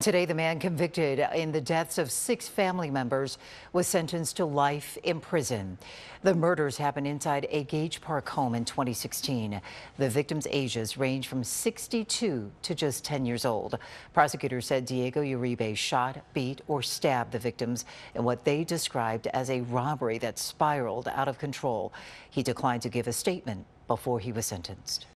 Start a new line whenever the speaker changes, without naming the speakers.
Today, the man convicted in the deaths of six family members was sentenced to life in prison. The murders happened inside a Gage Park home in 2016. The victims' ages range from 62 to just 10 years old. Prosecutors said Diego Uribe shot, beat, or stabbed the victims in what they described as a robbery that spiraled out of control. He declined to give a statement before he was sentenced.